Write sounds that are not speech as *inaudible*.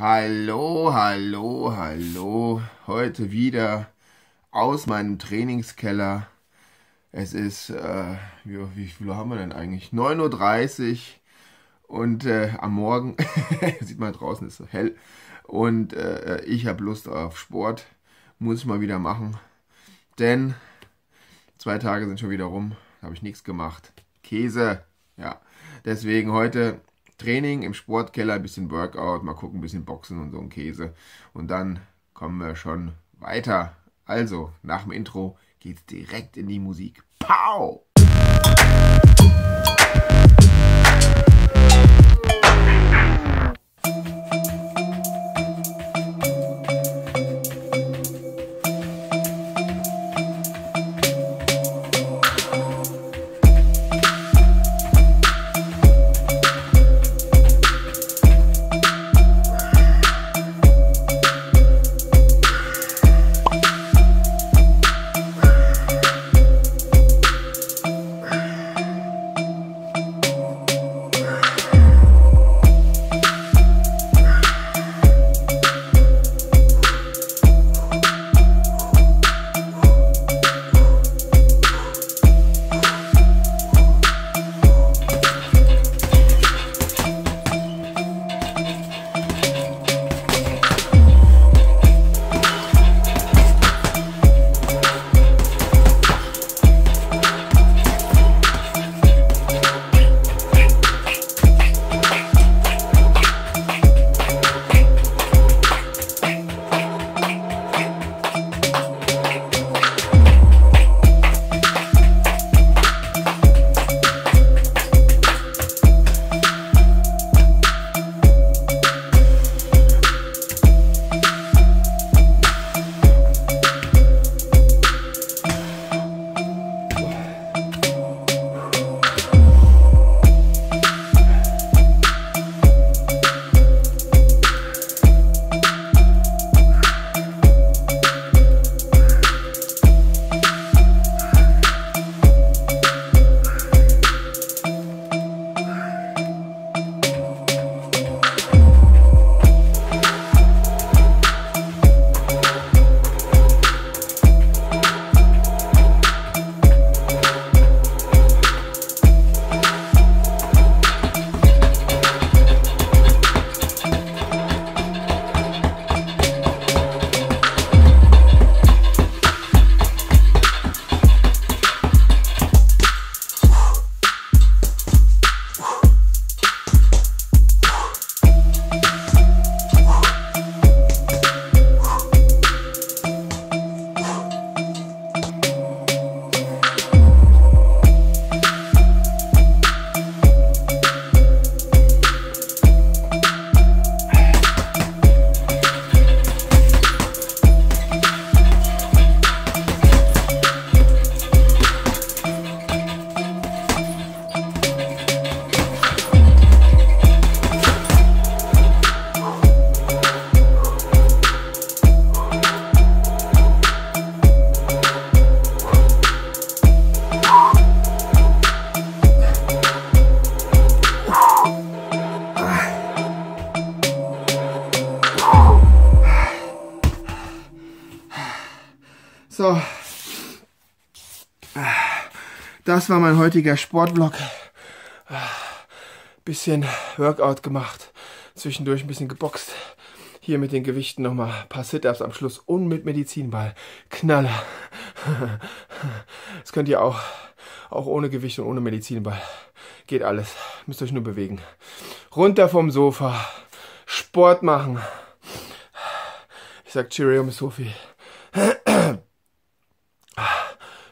Hallo, hallo, hallo. Heute wieder aus meinem Trainingskeller. Es ist, äh, wie, wie viel haben wir denn eigentlich? 9.30 Uhr und äh, am Morgen, *laughs* sieht man draußen, ist so hell. Und äh, ich habe Lust auf Sport. Muss ich mal wieder machen. Denn zwei Tage sind schon wieder rum. Habe ich nichts gemacht. Käse. Ja. Deswegen heute Training im Sportkeller, ein bisschen Workout, mal gucken, ein bisschen Boxen und so ein Käse. Und dann kommen wir schon weiter. Also, nach dem Intro geht's direkt in die Musik. Pow! So. Das war mein heutiger Sportvlog. Bisschen Workout gemacht. Zwischendurch ein bisschen geboxt. Hier mit den Gewichten nochmal ein paar Sit-Ups am Schluss und mit Medizinball. Knaller. Das könnt ihr auch. Auch ohne Gewicht und ohne Medizinball. Geht alles. Müsst euch nur bewegen. Runter vom Sofa. Sport machen. Ich sag Cheerio, Miss Sophie.